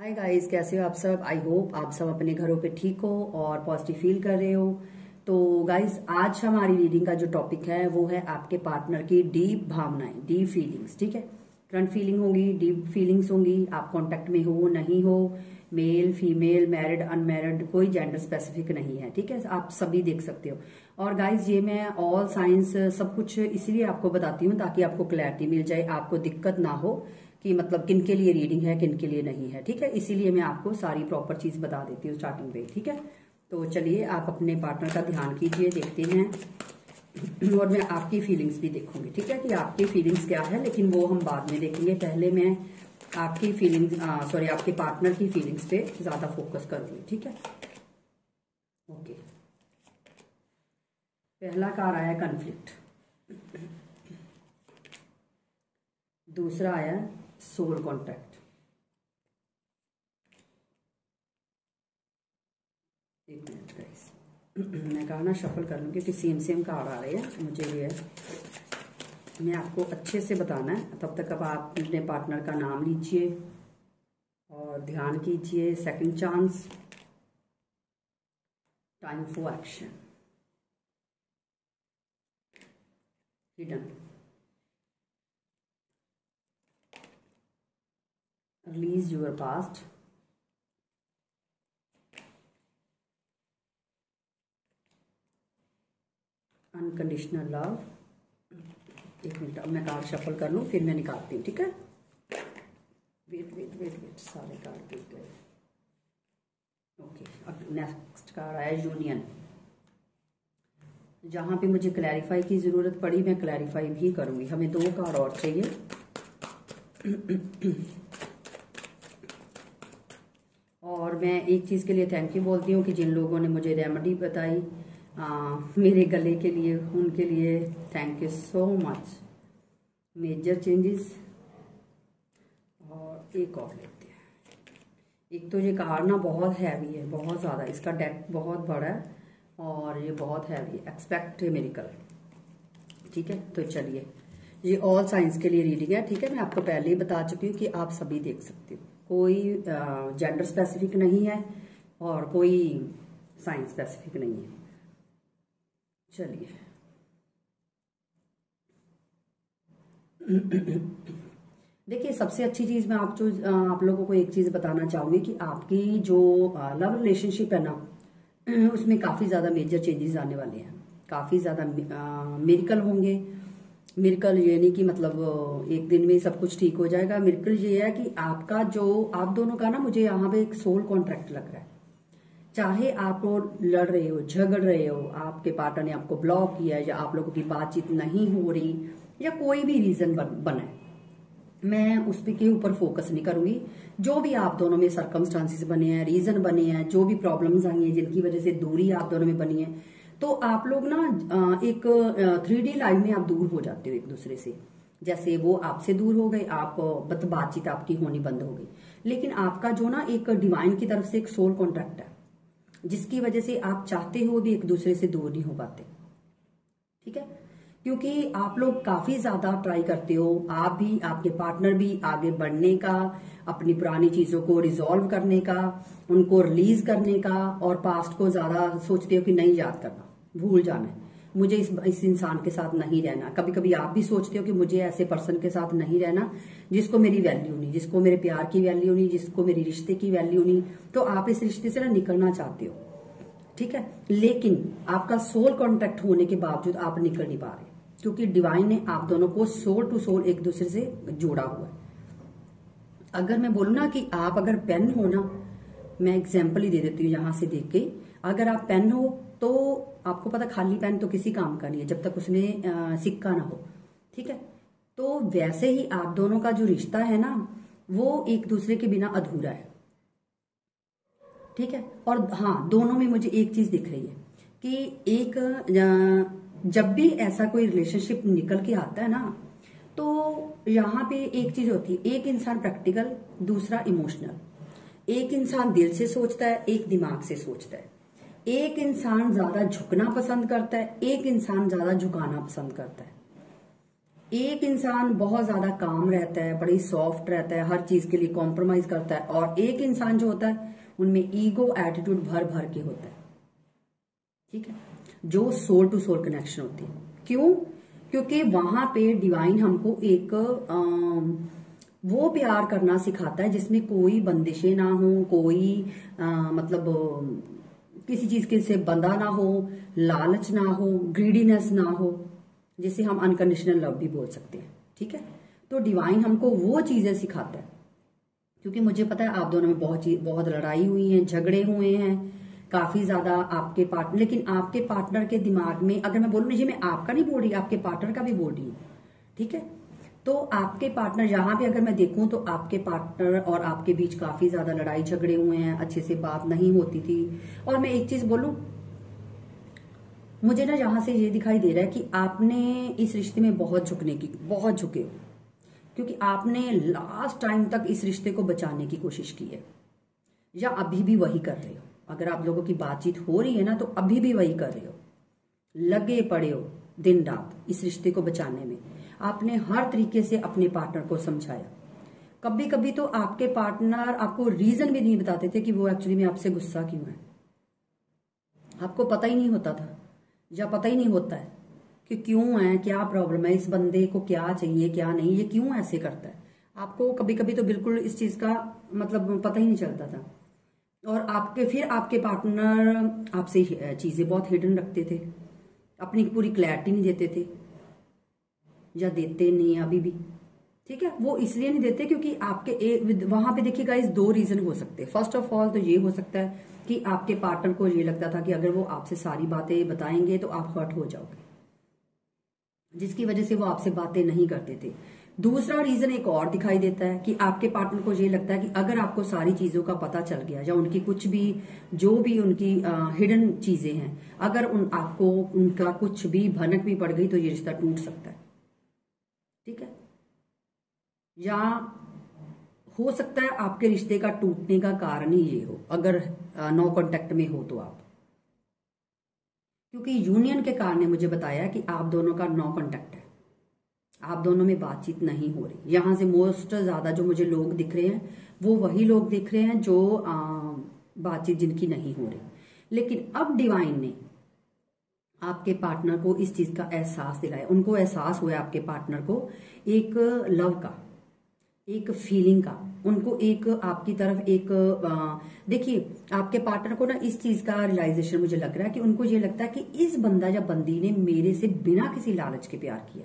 Hi guys कैसे हो आप सब? आई होप आप सब अपने घरों पे ठीक हो और पॉजिटिव फील कर रहे हो। तो गाइस आज हमारी रीडिंग का जो टॉपिक है, वो है आपके पार्टनर की डीप भावनाएँ डीप फीलिंग्स ठीक है? फ्रंट फीलिंग होगी डीप फीलिंग्स होंगी। आप कांटेक्ट में हो, नहीं हो मेल फीमेल मैरिड अनमैरिड कोई जेंडर स्पेसिफिक नहीं है, ठीक है? आप सभी देख सकते हो। और गाइज़ ये मैं ऑल साइंस सब कुछ इसीलिए आपको बताती हूँ ताकि आपको क्लैरिटी मिल जाए, आपको दिक्कत ना हो। कि मतलब किन के लिए रीडिंग है, किन के लिए नहीं है, ठीक है? इसीलिए मैं आपको सारी प्रॉपर चीज़ बता देती हूँ स्टार्टिंग पे, ठीक है? तो चलिए, आप अपने पार्टनर का ध्यान कीजिए, देखते हैं। और मैं आपकी फीलिंग्स भी देखूँगी, ठीक है? कि आपकी फीलिंग्स क्या है, लेकिन वो हम बाद में देखेंगे। पहले मैं आपकी फीलिंग्स सॉरी आपके पार्टनर की फीलिंग्स पे ज़्यादा फोकस करूँगी, ठीक है? ओके पहला कार आया कन्फ्लिक्ट दूसरा आया सोल कॉन्टैक्ट एक मिनट गाइस मैं कहा ना शफल कर लूँ क्योंकि सेम सेम कार्ड आ रहे हैं, मुझे ये मैं आपको अच्छे से बताना है, तब तक अब आप अपने पार्टनर का नाम लीजिए और ध्यान कीजिए second chance time for action hidden release your past. Unconditional love एक मिनट, अब मैं कार्ड शफल कर लूँ, फिर मैं निकालती हूँ, ठीक है? वेट वेट वेट वेट सारे कार्ड देख गए। ओके अब नेक्स्ट कार्ड आया यूनियन जहाँ पे मुझे क्लैरिफाई की ज़रूरत पड़ी, मैं क्लैरिफाई भी करूँगी। हमें दो कार्ड और चाहिए और मैं एक चीज़ के लिए थैंक यू बोलती हूँ कि जिन लोगों ने मुझे रेमेडी बताई आ, मेरे गले के लिए उनके लिए thank you so much major changes और एक और लेते हैं. एक तो ये कार ना बहुत हैवी है बहुत ज़्यादा इसका डेक बहुत बड़ा है और ये बहुत हैवी है. एक्सपेक्ट मेरिकल ठीक है? तो चलिए. ये ऑल साइंस के लिए रीडिंग है ठीक है? मैं आपको पहले ही बता चुकी हूँ कि आप सभी देख सकते हो. कोई जेंडर स्पेसिफिक नहीं है और कोई साइंस स्पेसिफिक नहीं है। चलिए। देखिए, सबसे अच्छी चीज़ मैं आप जो आप लोगों को एक चीज़ बताना चाहूँगी कि आपकी जो लव रिलेशनशिप है ना, उसमें काफ़ी ज़्यादा मेजर चेंजेस आने वाले हैं। काफ़ी ज़्यादा मेरिकल होंगे। मिरकल ये नहीं कि मतलब एक दिन में सब कुछ ठीक हो जाएगा। मिरकल ये है कि आपका जो आप दोनों का ना मुझे यहाँ पे एक सोल कॉन्ट्रैक्ट लग रहा है। चाहे आप लड़ रहे हो झगड़ रहे हो आपके पार्टनर ने आपको ब्लॉक किया है या आप लोगों की बातचीत नहीं हो रही या कोई भी रीजन बन, बना है मैं उस के ऊपर फोकस नहीं करूँगी। जो भी आप दोनों में सरकमस्टांसिस बने हैं रीजन बने हैं जो भी प्रॉब्लम्स आई हैं जिनकी वजह से दूरी आप दोनों में बनी है तो आप लोग ना एक थ्री डी लाइव में आप दूर हो जाते हो एक दूसरे से। जैसे वो आपसे दूर हो गए, आप बातचीत आपकी होनी बंद हो गई। लेकिन आपका जो ना एक डिवाइन की तरफ़ से एक सोल कॉन्ट्रैक्ट है, जिसकी वजह से आप चाहते हो भी एक दूसरे से दूर नहीं हो पाते। ठीक है? क्योंकि आप लोग काफ़ी ज़्यादा ट्राई करते हो, आप भी, आपके पार्टनर भी आगे बढ़ने का, अपनी पुरानी चीज़ों को रिजोल्व करने का, उनको रिलीज़ करने का, और पास्ट को ज़्यादा सोचते हो कि नहीं याद करना। भूल जाना है। मुझे इस इस इंसान के साथ नहीं रहना। कभी कभी आप भी सोचते हो कि मुझे ऐसे पर्सन के साथ नहीं रहना, जिसको मेरी वैल्यू नहीं, जिसको मेरे प्यार की वैल्यू नहीं, जिसको मेरी रिश्ते की वैल्यू नहीं। तो आप इस रिश्ते से ना निकलना चाहते हो। ठीक है? लेकिन आपका सोल कॉन्टेक्ट होने के बावजूद आप निकल नहीं पा रहे। क्योंकि डिवाइन ने आप दोनों को सोल टू सोल एक दूसरे से जोड़ा हुआ है। अगर मैं बोलू ना कि आप अगर पेन हो ना मैं एग्ज़ाम्पल ही दे देती हूँ यहाँ से देख के। अगर आप पेन हो तो आपको पता खाली पेन तो किसी काम का नहीं है, जब तक उसमें सिक्का ना हो। ठीक है? तो वैसे ही आप दोनों का जो रिश्ता है ना, वो एक दूसरे के बिना अधूरा है। ठीक है? और हाँ दोनों में मुझे एक चीज़ दिख रही है कि एक जब भी ऐसा कोई रिलेशनशिप निकल के आता है ना तो यहाँ पे एक चीज़ होती है। एक इंसान प्रैक्टिकल दूसरा इमोशनल एक इंसान दिल से सोचता है एक दिमाग से सोचता है। एक इंसान ज़्यादा झुकना पसंद करता है एक इंसान ज़्यादा झुकाना पसंद करता है। एक इंसान बहुत ज़्यादा काम रहता है बड़ी सॉफ्ट रहता है हर चीज़ के लिए कॉम्प्रोमाइज करता है और एक इंसान जो होता है उनमें ईगो एटीट्यूड भर भर के होता है। ठीक है? जो सोल टू सोल कनेक्शन होती है। क्यों? क्योंकि वहाँ पे डिवाइन हमको एक आ, वो प्यार करना सिखाता है जिसमें कोई बंदिशें ना हो कोई आ, मतलब किसी चीज़ के से बंधा ना हो लालच ना हो ग्रीडीनेस ना हो जिसे हम अनकंडीशनल लव भी बोल सकते हैं ठीक है? तो डिवाइन हमको वो चीज़ें सिखाता है। क्योंकि मुझे पता है आप दोनों में बहुत बहुत लड़ाई हुई है झगड़े हुए हैं काफ़ी ज़्यादा आपके पार्टनर लेकिन आपके पार्टनर के दिमाग में अगर मैं बोलूँ मैं आपका नहीं बोल रही आपके पार्टनर का भी बोल रही हूँ ठीक है? तो आपके पार्टनर जहाँ पे अगर मैं देखूँ तो आपके पार्टनर और आपके बीच काफ़ी ज़्यादा लड़ाई झगड़े हुए हैं, अच्छे से बात नहीं होती थी। और मैं एक चीज़ बोलूँ, मुझे ना यहाँ से ये दिखाई दे रहा है कि आपने इस रिश्ते में बहुत झुकने की, बहुत झुके हो। क्योंकि आपने लास्ट टाइम तक इस रिश्ते को बचाने की कोशिश की है। या अभी भी वही कर रहे हो। अगर आप लोगों की बातचीत हो रही है ना तो अभी भी वही कर रहे हो। लगे पड़े हो दिन रात इस रिश्ते को बचाने में। आपने हर तरीके से अपने पार्टनर को समझाया। कभी कभी तो आपके पार्टनर आपको रीजन भी नहीं बताते थे कि वो एक्चुअली में आपसे गुस्सा क्यों है। आपको पता ही नहीं होता था, या पता ही नहीं होता है कि क्यों है, क्या प्रॉब्लम है, इस बंदे को क्या चाहिए, क्या नहीं, ये क्यों ऐसे करता है। आपको कभी कभी तो बिल्कुल इस चीज़ का मतलब पता ही नहीं चलता था। और आपके, फिर आपके पार्टनर आपसे चीज़ें बहुत हिडन रखते थे। अपनी पूरी क्लैरिटी नहीं देते थे। या देते नहीं है अभी भी। ठीक है? वो इसलिए नहीं देते क्योंकि आपके वहाँ पे देखिएगा इस दो रीजन हो सकते हैं। फ़र्स्ट ऑफ़ ऑल तो ये हो सकता है कि आपके पार्टनर को ये लगता था कि अगर वो आपसे सारी बातें बताएँगे तो आप हर्ट हो जाओगे। जिसकी वजह से वो आपसे बातें नहीं करते थे। दूसरा रीजन एक और दिखाई देता है कि आपके पार्टनर को ये लगता है कि अगर आपको सारी चीज़ों का पता चल गया या उनकी कुछ भी, जो भी उनकी हिडन चीज़ें हैं, अगर उन, आपको उनका कुछ भी भनक भी पड़ गई तो ये रिश्ता टूट सकता है। ठीक है? या हो सकता है आपके रिश्ते का टूटने का कारण ही ये हो, अगर नो कांटेक्ट में हो तो आप। क्योंकि यूनियन के कारण ने मुझे बताया कि आप दोनों का नो कांटेक्ट है। आप दोनों में बातचीत नहीं हो रही। यहाँ से मोस्ट ज़्यादा जो मुझे लोग दिख रहे हैं, वो वही लोग दिख रहे हैं जो बातचीत जिनकी नहीं हो रही। लेकिन अब डिवाइन ने आपके पार्टनर को इस चीज़ का एहसास दिलाए उनको एहसास हुआ आपके पार्टनर को एक लव का, एक फीलिंग का। उनको एक, आपकी तरफ़ एक देखिए, आपके पार्टनर को ना इस चीज़ का रियलाइजेशन मुझे लग रहा है कि उनको ये लगता है कि इस बंदा या बंदी ने मेरे से बिना किसी लालच के प्यार किया।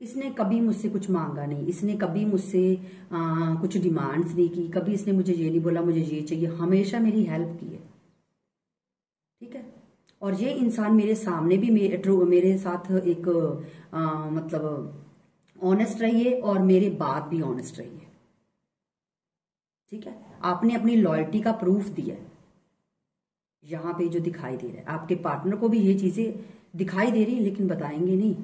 इसने कभी मुझसे कुछ मांगा नहीं, इसने कभी मुझसे कुछ डिमांड्स नहीं की, कभी इसने मुझे ये नहीं बोला, मुझे ये चाहिए, हमेशा मेरी हेल्प की है। ठीक है? और ये इंसान मेरे सामने भी मेरे, मेरे साथ एक आ, मतलब ऑनेस्ट रही है और मेरे बात भी ऑनेस्ट रही है ठीक है? आपने अपनी लॉयल्टी का प्रूफ दिया है। यहाँ पे जो दिखाई दे रहा है। आपके पार्टनर को भी ये चीज़ें दिखाई दे रही है लेकिन बताएँगे नहीं।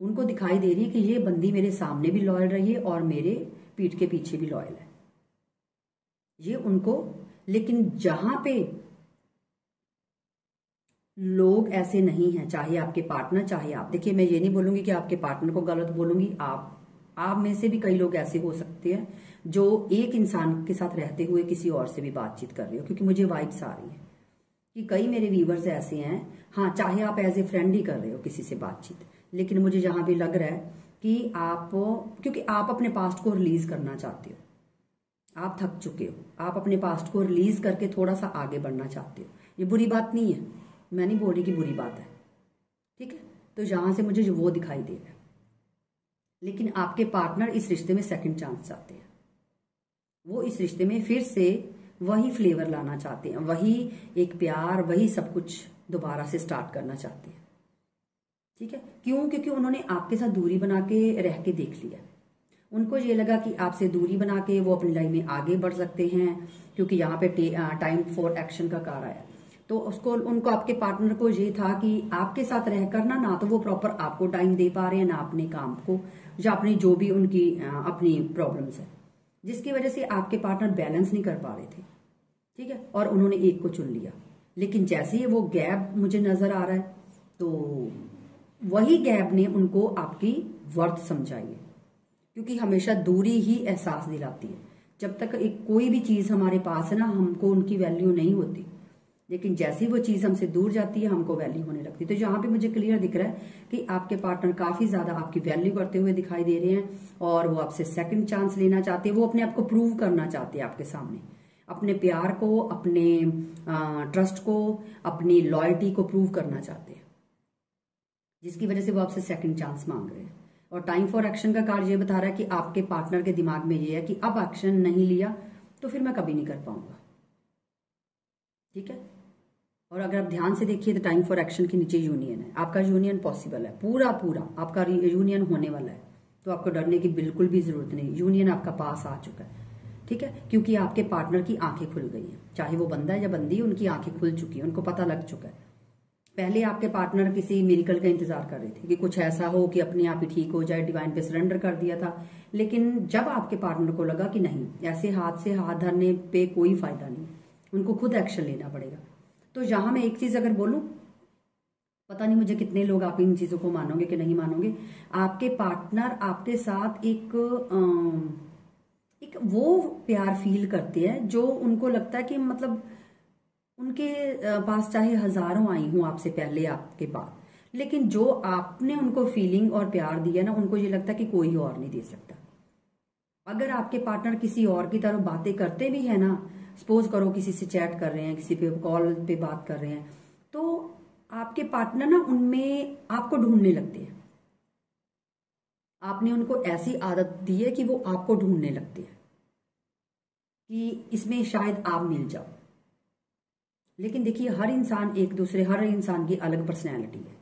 उनको दिखाई दे रही है कि ये बंदी मेरे सामने भी लॉयल रही है और मेरे पीठ के पीछे भी लॉयल है। ये उनको लेकिन जहाँ पे लोग ऐसे नहीं हैं, चाहे आपके पार्टनर चाहे आप। देखिए, मैं ये नहीं बोलूँगी कि आपके पार्टनर को गलत बोलूँगी, आप आप में से भी कई लोग ऐसे हो सकते हैं, जो एक इंसान के साथ रहते हुए किसी और से भी बातचीत कर रहे हो, क्योंकि मुझे वाइब्स आ रही है कि कई मेरे व्यूवर्स ऐसे हैं। हाँ चाहे आप एज ए फ्रेंड ही कर रहे हो किसी से बातचीत, लेकिन मुझे जहाँ भी लग रहा है कि आप, क्योंकि आप अपने पास्ट को रिलीज़ करना चाहते हो। आप थक चुके हो, आप अपने पास्ट को रिलीज़ करके थोड़ा सा आगे बढ़ना चाहते हो। ये बुरी बात नहीं है। मैं नहीं बोल रही कि बुरी बात है। ठीक है? तो यहाँ से मुझे वो दिखाई दे रहा है। लेकिन आपके पार्टनर इस रिश्ते में सेकंड चांस चाहते हैं। वो इस रिश्ते में फिर से वही फ्लेवर लाना चाहते हैं। वही एक प्यार, वही सब कुछ दोबारा से स्टार्ट करना चाहते हैं। ठीक है? क्यों? क्योंकि उन्होंने आपके साथ दूरी बना के रह के देख लिया। उनको ये लगा कि आपसे दूरी बना के वो अपनी लाइफ में आगे बढ़ सकते हैं, क्योंकि यहाँ पे टाइम फॉर एक्शन का कार आया तो उसको, उनको आपके पार्टनर को ये था कि आपके साथ रहकर ना ना तो वो प्रॉपर आपको टाइम दे पा रहे हैं, ना अपने काम को, या अपनी जो भी उनकी अपनी प्रॉब्लम्स है। जिसकी वजह से आपके पार्टनर बैलेंस नहीं कर पा रहे थे। ठीक है? और उन्होंने एक को चुन लिया। लेकिन जैसे ही वो गैप मुझे नज़र आ रहा है तो वही गैप ने उनको आपकी वर्थ समझाई है। क्योंकि हमेशा दूरी ही एहसास दिलाती है। जब तक एक कोई भी चीज़ हमारे पास है ना, हमको उनकी वैल्यू नहीं होती। लेकिन जैसी वो चीज़ हमसे दूर जाती है, हमको वैल्यू होने लगती है। तो यहाँ पे मुझे क्लियर दिख रहा है कि आपके पार्टनर काफ़ी ज़्यादा आपकी वैल्यू करते हुए दिखाई दे रहे हैं और वो आपसे सेकंड चांस लेना चाहते हैं, वो अपने आप को प्रूव करना चाहते हैं आपके सामने। अपने प्यार को, अपने ट्रस्ट को, अपनी लॉयल्टी को प्रूव करना चाहते हैं। जिसकी वजह से वो आपसे सेकंड चांस मांग रहे हैं। और टाइम फॉर एक्शन का कार्य ये बता रहा है कि आपके पार्टनर के दिमाग में ये है कि अब एक्शन नहीं लिया तो फिर मैं कभी नहीं कर पाऊँगा। ठीक है? और अगर आप ध्यान से देखिए तो टाइम फॉर एक्शन के नीचे यूनियन है। आपका यूनियन पॉसिबल है। पूरा पूरा आपका यूनियन होने वाला है। तो आपको डरने की बिल्कुल भी ज़रूरत नहीं। यूनियन आपका पास आ चुका है। ठीक है? क्योंकि आपके पार्टनर की आँखें खुल गई हैं। चाहे वो बंदा है या बंदी, उनकी आँखें खुल चुकी है। उनको पता लग चुका है। पहले आपके पार्टनर किसी मेरिकल का इंतज़ार कर रहे थे कि कुछ ऐसा हो कि अपने आप ही ठीक हो जाए डिवाइन पे सरेंडर कर दिया था। लेकिन जब आपके पार्टनर को लगा कि नहीं, ऐसे हाथ से हाथ धरने पे कोई फ़ायदा नहीं। उनको खुद एक्शन लेना पड़ेगा। तो यहाँ मैं एक चीज़ अगर बोलूँ, पता नहीं मुझे कितने लोग आप इन चीज़ों को मानोगे कि नहीं मानोगे, आपके पार्टनर आपके साथ एक एक वो प्यार फील करते हैं जो उनको लगता है कि मतलब उनके पास चाहे हज़ारों आई हूँ आपसे पहले आपके बाद। लेकिन जो आपने उनको फीलिंग और प्यार दिया ना, उनको ये लगता है कि कोई और नहीं दे सकता। अगर आपके पार्टनर किसी और की तरफ़ बातें करते भी है ना सपोज़ करो किसी से चैट कर रहे हैं, किसी पे कॉल पे बात कर रहे हैं तो आपके पार्टनर ना उनमें आपको ढूँढने लगते हैं। आपने उनको ऐसी आदत दी है कि वो आपको ढूँढने लगते हैं कि इसमें शायद आप मिल जाओ। लेकिन देखिए, हर इंसान एक दूसरे, हर इंसान की अलग पर्सनैलिटी है,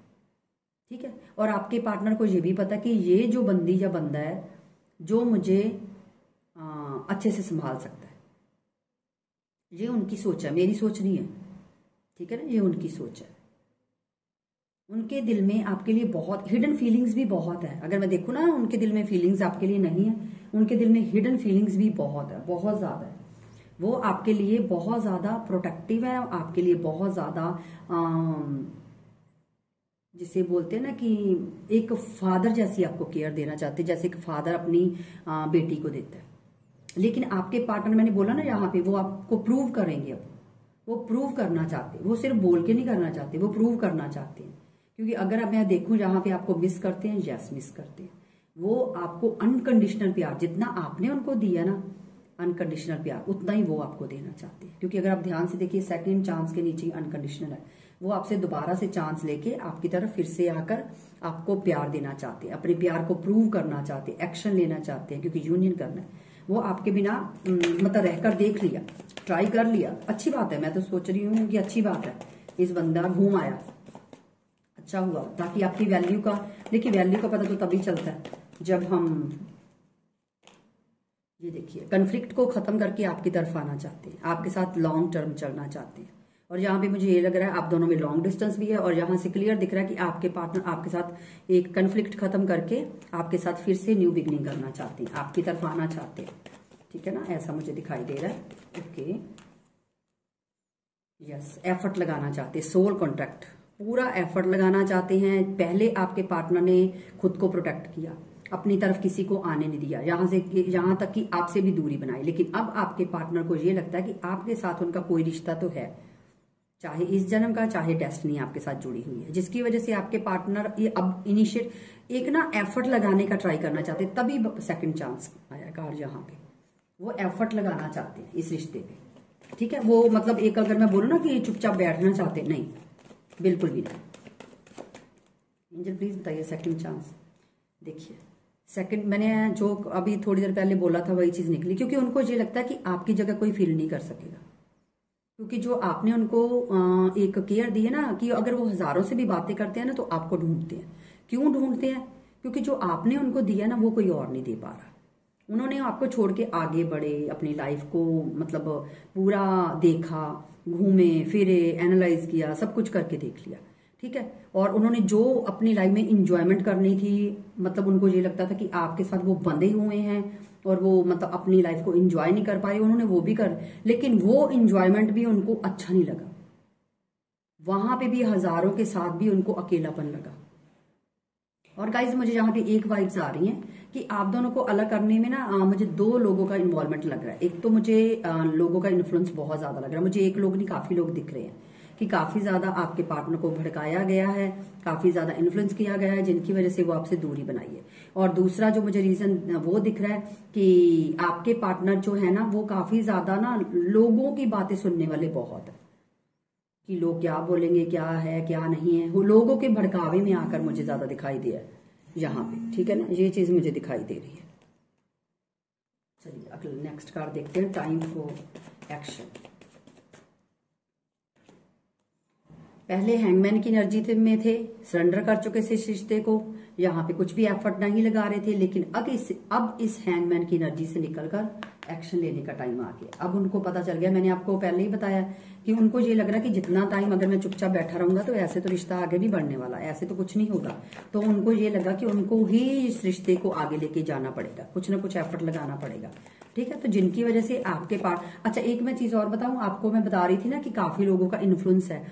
ठीक है? और आपके पार्टनर को ये भी पता कि ये जो बंदी या बंदा है, जो मुझे अच्छे से संभाल सकता है। ये उनकी सोच है, मेरी सोच नहीं है। ठीक है ना? ये उनकी सोच है। उनके दिल में आपके लिए बहुत हिडन फीलिंग्स भी बहुत है। अगर मैं देखूँ ना, उनके दिल में फीलिंग्स आपके लिए नहीं है। उनके दिल में हिडन फीलिंग्स भी बहुत है, बहुत ज़्यादा है। वो आपके लिए बहुत ज़्यादा प्रोटेक्टिव है, आपके लिए बहुत ज़्यादा जिसे बोलते हैं ना कि एक फादर जैसी आपको केयर देना चाहते जैसे एक फादर अपनी बेटी को देता है। लेकिन आपके पार्टनर मैंने बोला ना यहाँ पे, वो आपको प्रूव करेंगे अब। वो प्रूव करना चाहते, वो सिर्फ़ बोल के नहीं करना चाहते, वो प्रूव करना चाहते हैं। क्योंकि अगर अब मैं देखूँ जहाँ पे आपको मिस करते हैं यस मिस करते हैं। वो आपको अनकंडीशनल प्यार, जितना आपने उनको दिया ना अनकंडीशनल प्यार, उतना ही वो आपको देना चाहते हैं। क्योंकि अगर आप ध्यान से देखिए सेकंड चांस के नीचे अनकंडीशनल है। वो आपसे दोबारा से चांस लेके आपकी तरफ़ फिर से आकर आपको प्यार देना चाहते हैं, अपने प्यार को प्रूव करना चाहते हैं एक्शन लेना चाहते हैं, क्योंकि यूनियन करना है। वो आपके बिना मतलब रहकर देख लिया ट्राई कर लिया। अच्छी बात है, मैं तो सोच रही हूँ कि अच्छी बात है। इस बंदा घूम आया। अच्छा हुआ, ताकि आपकी वैल्यू का, देखिए वैल्यू का पता तो तभी चलता है, जब हम, ये देखिए कन्फ्लिक्ट को खत्म करके आपकी तरफ़ आना चाहते हैं, आपके साथ लॉन्ग टर्म चलना चाहते हैं। और यहाँ पे मुझे ये लग रहा है आप दोनों में लॉन्ग डिस्टेंस भी है और यहाँ से क्लियर दिख रहा है कि आपके पार्टनर आपके साथ एक कन्फ्लिक्ट खत्म करके आपके साथ फिर से न्यू बिगनिंग करना चाहते हैं, आपकी तरफ़ आना चाहते हैं। ठीक है ना? ऐसा मुझे दिखाई दे रहा है। ओके यस एफर्ट लगाना चाहते सोल कॉन्ट्रैक्ट पूरा एफर्ट लगाना चाहते हैं। पहले आपके पार्टनर ने खुद को प्रोटेक्ट किया। अपनी तरफ़ किसी को आने नहीं दिया। यहाँ से, यहाँ तक कि आपसे भी दूरी बनाई। लेकिन अब आपके पार्टनर को ये लगता है कि आपके साथ उनका कोई रिश्ता तो है। चाहे इस जन्म का, चाहे डेस्टनी आपके साथ जुड़ी हुई है। जिसकी वजह से आपके पार्टनर ये अब इनिशिएट एक ना एफर्ट लगाने का ट्राई करना चाहते, तभी सेकंड चांस आया कार यहाँ पे। वो एफर्ट लगाना चाहते हैं इस रिश्ते पे। ठीक है? वो मतलब एक अगर मैं बोलू ना कि चुपचाप बैठना चाहते, नहीं, बिल्कुल भी नहीं। एंजल प्लीज़ बताइए सेकंड चांस देखिए सेकंड मैंने जो अभी थोड़ी देर पहले बोला था, वही चीज़ निकली, क्योंकि उनको ये लगता है कि आपकी जगह कोई फील नहीं कर सकेगा। क्योंकि जो आपने उनको एक केयर दी है ना कि अगर वो हज़ारों से भी बातें करते हैं ना तो आपको ढूंढते हैं। क्यों ढूंढते हैं? क्योंकि जो आपने उनको दिया ना, वो कोई और नहीं दे पा रहा। उन्होंने आपको छोड़ के आगे बढ़े, अपनी लाइफ को मतलब पूरा देखा, घूमे, फिरे एनालाइज किया, सब कुछ करके देख लिया। ठीक है? और उन्होंने जो अपनी लाइफ में इंजॉयमेंट करनी थी मतलब उनको ये लगता था कि आपके साथ वो बंधे हुए हैं और वो मतलब अपनी लाइफ को इंजॉय नहीं कर पाए, उन्होंने वो भी कर, लेकिन वो इंजॉयमेंट भी उनको अच्छा नहीं लगा। वहाँ पे भी हज़ारों के साथ भी उनको अकेलापन लगा। और गाइज़ मुझे यहाँ पे एक वाइब्स आ रही हैं कि आप दोनों को अलग करने में ना मुझे दो लोगों का इन्वॉल्वमेंट लग रहा है। एक तो मुझे लोगों का इन्फ्लुएंस बहुत ज़्यादा लग रहा है। मुझे एक लोग नहीं, काफ़ी लोग दिख रहे हैं। कि काफ़ी ज़्यादा आपके पार्टनर को भड़काया गया है, काफ़ी ज़्यादा इन्फ्लुएंस किया गया है, जिनकी वजह से वो आपसे दूरी बनाई है और दूसरा जो मुझे रीजन वो दिख रहा है कि आपके पार्टनर जो है ना, वो काफ़ी ज़्यादा ना लोगों की बातें सुनने वाले बहुत है। कि लोग क्या बोलेंगे, क्या है, क्या नहीं है। वो लोगों के भड़कावे में आकर मुझे ज़्यादा दिखाई दिया है, यहाँ पे। ठीक है ना? ये चीज़ मुझे दिखाई दे रही है। चलिए, अगले नेक्स्ट कार्ड देखते हैं। टाइम फॉर एक्शन पहले हैंगमैन की एनर्जी में थे सरेंडर कर चुके थे इस रिश्ते को। यहाँ पे कुछ भी एफर्ट नहीं लगा रहे थे, लेकिन अब इस अब इस हैंगमैन की एनर्जी से निकलकर एक्शन लेने का टाइम आ गया। अब उनको पता चल गया, मैंने आपको पहले ही बताया कि उनको ये लग रहा कि जितना टाइम अगर मैं चुपचाप बैठा रहूँगा तो ऐसे तो रिश्ता आगे नहीं बढ़ने वाला ऐसे तो कुछ नहीं होगा। तो उनको ये लगा कि उनको ही इस रिश्ते को आगे लेके जाना पड़ेगा, कुछ ना कुछ एफर्ट लगाना पड़ेगा। ठीक है तो जिनकी वजह से आपके पास अच्छा एक मैं चीज़ और बताऊँ, आपको मैं बता रही थी ना कि काफ़ी लोगों का इन्फ्लुएंस है।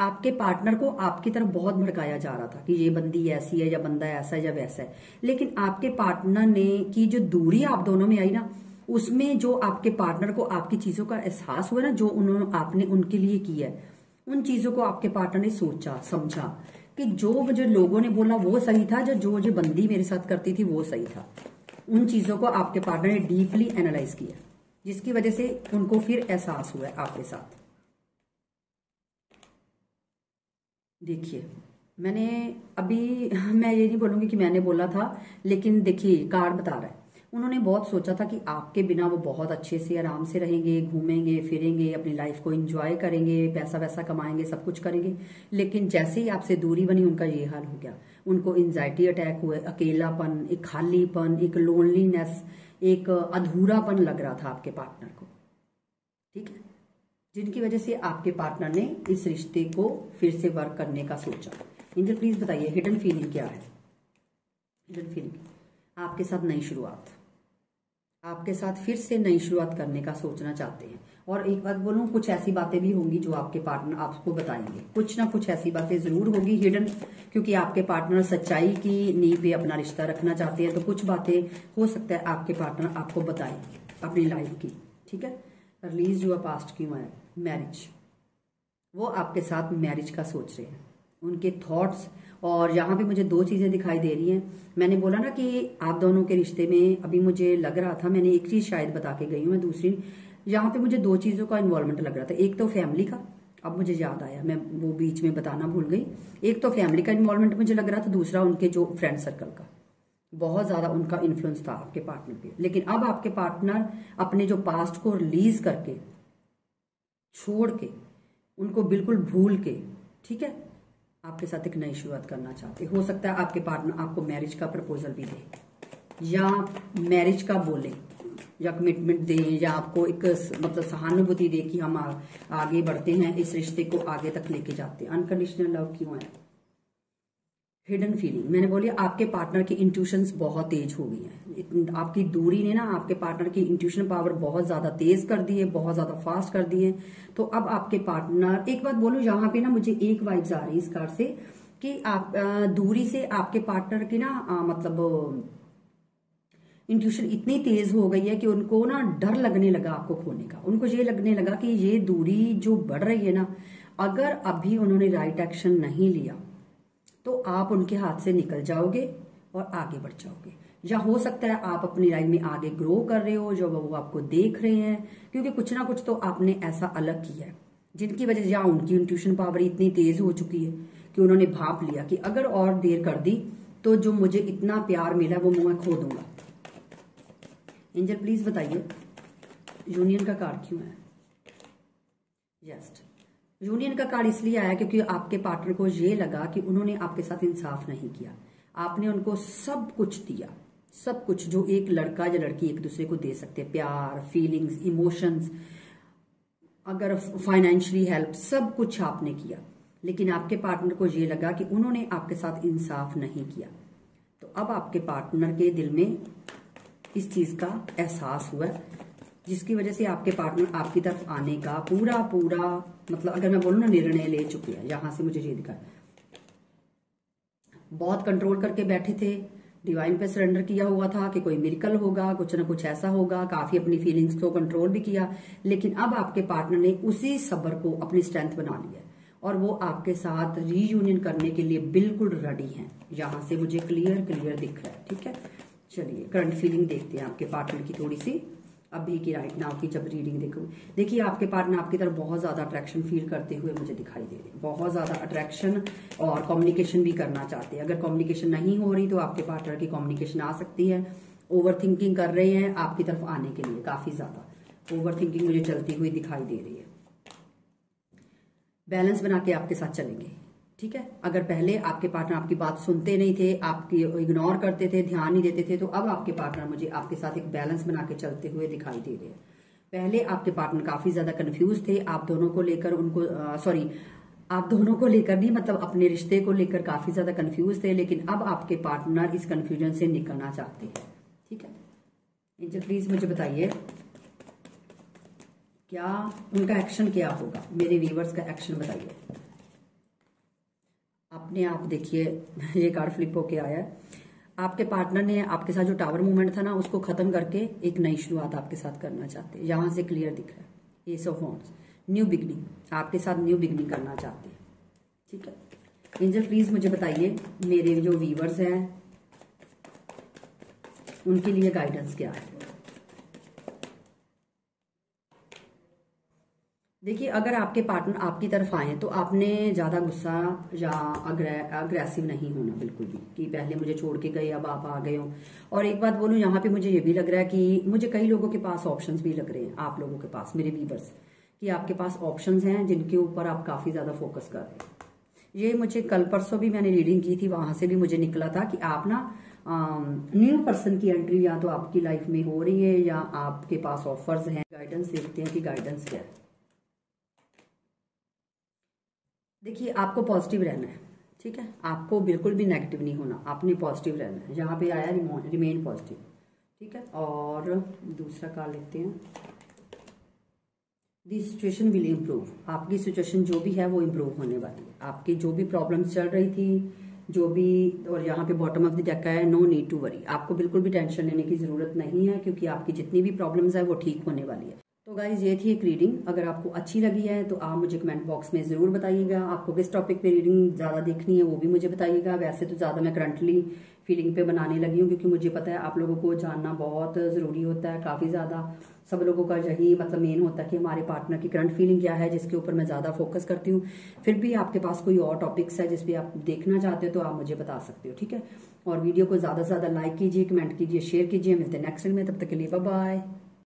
आपके पार्टनर को आपकी तरफ़ बहुत भड़काया जा रहा था कि ये बंदी ऐसी है या बंदा ऐसा है या वैसा है। लेकिन आपके पार्टनर ने की जो दूरी आप दोनों में आई ना, उसमें जो आपके पार्टनर को आपकी चीज़ों का एहसास हुआ ना, जो उन्होंने, आपने उनके लिए किया है, उन चीज़ों को आपके पार्टनर ने सोचा, समझा कि जो मुझे लोगों ने बोला वो सही था, जो जो जो बंदी मेरे साथ करती थी वो सही था। उन चीज़ों को आपके पार्टनर ने डीपली एनालाइज किया, जिसकी वजह से उनको फिर एहसास हुआ आपके साथ। देखिए, मैंने अभी, मैं ये नहीं बोलूँगी कि मैंने बोला था, लेकिन देखिए, कार्ड बता रहा है। उन्होंने बहुत सोचा था कि आपके बिना वो बहुत अच्छे से, आराम से रहेंगे, घूमेंगे, फिरेंगे, अपनी लाइफ को एंजॉय करेंगे, पैसा वैसा कमाएँगे, सब कुछ करेंगे। लेकिन जैसे ही आपसे दूरी बनी, उनका ये हाल हो गया। उनको एंजाइटी अटैक हुए, अकेलापन, एक खालीपन, एक लोनलीनेस एक अधूरापन लग रहा था आपके पार्टनर को। ठीक है? जिनकी वजह से आपके पार्टनर ने इस रिश्ते को फिर से वर्क करने का सोचा। इंजल प्लीज़ बताइए हिडन फीलिंग क्या है? हिडन फीलिंग आपके साथ नई शुरुआत। आपके साथ फिर से नई शुरुआत करने का सोचना चाहते हैं। और एक बात बोलूँ, कुछ ऐसी बातें भी होंगी जो आपके पार्टनर आपको बताएँगे। कुछ ना कुछ ऐसी बातें ज़रूर होगी हिडन क्योंकि आपके पार्टनर सच्चाई की नींव पे अपना रिश्ता रखना चाहते हैं तो कुछ बातें हो सकता है आपके पार्टनर आपको बताएँगे अपनी लाइफ की। ठीक है? रिलीज़ हुआ पास्ट क्यों है मैरिज वो आपके साथ मैरिज का सोच रहे हैं। उनके थॉट्स और यहाँ पे मुझे दो चीज़ें दिखाई दे रही हैं। मैंने बोला ना कि आप दोनों के रिश्ते में अभी मुझे लग रहा था, मैंने एक चीज़ शायद बता के गई हूँ, मैं दूसरी यहाँ पे मुझे दो चीज़ों का इन्वॉल्वमेंट लग रहा था। एक तो फैमिली का, अब मुझे याद आया, मैं वो बीच में बताना भूल गई। एक तो फैमिली का इन्वॉल्वमेंट मुझे लग रहा था, दूसरा उनके जो फ्रेंड सर्कल का। बहुत ज़्यादा उनका इन्फ्लुएंस था आपके पार्टनर पे। लेकिन अब आपके पार्टनर अपने जो पास्ट को रिलीज़ करके छोड़ के, उनको बिल्कुल भूल के, ठीक है? आपके साथ एक नई शुरुआत करना चाहते हो। सकता है आपके पार्टनर, आपको मैरिज का प्रपोजल भी दे। या मैरिज का बोले, या कमिटमेंट दे, या आपको एक मतलब सहानुभूति दे कि हम आगे बढ़ते हैं, इस रिश्ते को आगे तक लेके जाते हैं। अनकंडीशनल लव क्यों है? हिडन फीलिंग मैंने बोली आपके पार्टनर की इंट्यूशन बहुत तेज हो गई है। आपकी दूरी ने ना आपके पार्टनर की इंट्यूशन पावर बहुत ज़्यादा तेज कर दी है बहुत ज़्यादा फास्ट कर दी है। तो अब आपके पार्टनर एक बात बोलो यहाँ पे ना मुझे एक वाइब्स आ रही है इस कार से कि आप दूरी से आपके पार्टनर की ना आ, मतलब इंट्यूशन इतनी तेज हो गई है कि उनको ना डर लगने लगा आपको खोने का। उनको ये लगने लगा कि ये दूरी जो बढ़ रही है ना अगर अभी उन्होंने राइट एक्शन नहीं लिया तो आप उनके हाथ से निकल जाओगे और आगे बढ़ जाओगे। या हो सकता है आप अपनी लाइफ में आगे ग्रो कर रहे हो, जो वो आपको देख रहे हैं, क्योंकि कुछ ना कुछ तो आपने ऐसा अलग किया है, जिनकी वजह से या उनकी इंट्यूशन पावर इतनी तेज हो चुकी है कि उन्होंने भाप लिया कि अगर और देर कर दी तो जो मुझे इतना प्यार मिला वो मैं खो दूँगा। एंजल प्लीज़ बताइए यूनियन का कार्ड क्यों है? यस्ट यूनियन का कार्ड इसलिए आया क्योंकि आपके पार्टनर को ये लगा कि उन्होंने आपके साथ इंसाफ नहीं किया। आपने उनको सब कुछ दिया। सब कुछ जो एक लड़का या लड़की एक दूसरे को दे सकते हैं, प्यार फीलिंग्स इमोशंस अगर फाइनेंशियली हेल्प सब कुछ आपने किया। लेकिन आपके पार्टनर को ये लगा कि उन्होंने आपके साथ इंसाफ नहीं किया। तो अब आपके पार्टनर के दिल में इस चीज़ का एहसास हुआ। जिसकी वजह से आपके पार्टनर आपकी तरफ़ आने का पूरा पूरा मतलब अगर मैं बोलूँ ना निर्णय ले चुके हैं, यहाँ से मुझे ये दिखा। बहुत कंट्रोल करके बैठे थे डिवाइन पे सरेंडर किया हुआ था कि कोई मिरिकल होगा, कुछ ना कुछ ऐसा होगा, काफ़ी अपनी फीलिंग्स को कंट्रोल भी किया, लेकिन अब आपके पार्टनर ने उसी सबर को अपनी स्ट्रेंथ बना लिया और वो आपके साथ रीयूनियन करने के लिए बिल्कुल रेडी हैं। यहाँ से मुझे क्लियर क्लियर दिख रहा है, ठीक है? चलिए करंट फीलिंग देखते हैं आपके पार्टनर की थोड़ी सी। अभी की राइट नाउ की जब रीडिंग देखो। देखिए, आपके पार्टनर आपकी तरफ़ बहुत ज़्यादा अट्रैक्शन फील करते हुए मुझे दिखाई दे रहे बहुत ज़्यादा अट्रैक्शन और कम्युनिकेशन भी करना चाहते हैं। अगर कम्युनिकेशन नहीं हो रही तो आपके पार्टनर की कम्युनिकेशन आ सकती है। ओवर थिंकिंग कर रहे हैं आपकी तरफ़ आने के लिए काफ़ी ज़्यादा। ओवर थिंकिंग मुझे चलती हुई दिखाई दे रही है। बैलेंस बना के आपके साथ चलेंगे। ठीक है? अगर पहले आपके पार्टनर आपकी बात सुनते नहीं थे, आपकी इग्नोर करते थे, ध्यान नहीं देते थे तो अब आपके पार्टनर मुझे आपके साथ एक बैलेंस बना के चलते हुए दिखाई दे रहे हैं। पहले आपके पार्टनर काफ़ी ज़्यादा कंफ्यूज थे, आप दोनों को लेकर उनको सॉरी आप दोनों को लेकर नहीं मतलब अपने रिश्ते को लेकर काफ़ी ज़्यादा कंफ्यूज थे, लेकिन अब आपके पार्टनर इस कंफ्यूजन से निकलना चाहते हैं। ठीक है? इंजल प्लीज़ मुझे बताइए, क्या उनका एक्शन क्या होगा? मेरे व्यूवर्स का एक्शन बताइए। अपने आप देखिए, ये कार्ड फ्लिप होके आया है। आपके पार्टनर ने आपके साथ जो टावर मूवमेंट था ना, उसको खत्म करके एक नई शुरुआत आपके साथ करना चाहते हैं। यहाँ से क्लियर दिख रहा है। Ace of wands new beginning आपके साथ न्यू बिगनिंग करना चाहते हैं। ठीक है? एंजल प्लीज़ मुझे बताइए, मेरे जो व्यूवर्स हैं, उनके लिए गाइडेंस क्या है? देखिए, अगर आपके पार्टनर आपकी तरफ़ आए तो आपने ज़्यादा गुस्सा या अग्रेसिव नहीं होना। बिल्कुल भी। कि पहले मुझे छोड़ के गए, अब आप आ गए हो। और एक बात बोलूँ, यहाँ पे मुझे ये भी लग रहा है कि मुझे कई लोगों के पास ऑप्शंस भी लग रहे हैं। आप लोगों के पास, मेरे वीवर्स कि आपके पास ऑप्शंस हैं जिनके ऊपर आप काफ़ी ज़्यादा फोकस कर रहे हैं। ये मुझे कल परसों भी मैंने रीडिंग की थी, वहाँ से भी मुझे निकला था कि आप ना न्यू पर्सन की एंट्री या तो आपकी लाइफ में हो रही है या आपके पास ऑफर्स हैं। गाइडेंस देखते हैं कि गाइडेंस क्या है। देखिए, आपको पॉजिटिव रहना है, ठीक है? आपको बिल्कुल भी नेगेटिव नहीं होना, आपने पॉजिटिव रहना है। यहाँ पे आया रिमेन पॉजिटिव ठीक है? और दूसरा कार्ड लेते हैं। दी सिचुएशन विल इम्प्रूव आपकी सिचुएशन जो भी है, वो इम्प्रूव होने वाली है। आपकी जो भी प्रॉब्लम्स चल रही थी, जो भी, और यहाँ पे बॉटम ऑफ़ द डेक है नो नीड टू वरी आपको बिल्कुल भी टेंशन लेने की ज़रूरत नहीं है, क्योंकि आपकी जितनी भी प्रॉब्लम्स है, वो ठीक होने वाली है। तो गाइज़ ये थी एक रीडिंग अगर आपको अच्छी लगी है तो आप मुझे कमेंट बॉक्स में ज़रूर बताइएगा. आपको किस टॉपिक पे रीडिंग ज़्यादा देखनी है, वो भी मुझे बताइएगा. वैसे तो ज़्यादा मैं करंटली फीलिंग पे बनाने लगी हूँ, क्योंकि मुझे पता है आप लोगों को जानना बहुत ज़रूरी होता है, काफ़ी ज़्यादा. सब लोगों का यही मतलब मेन होता है कि हमारे पार्टनर की करंट फीलिंग क्या है, जिसके ऊपर मैं ज़्यादा फोकस करती हूँ. फिर भी आपके पास कोई और टॉपिक्स है जिसपे आप देखना चाहते हो तो आप मुझे बता सकते हो, ठीक है? और वीडियो को ज़्यादा से ज़्यादा लाइक कीजिए कमेंट कीजिए शेयर कीजिए. मिलते हैं नेक्स्ट में. तब तक के लिए बाय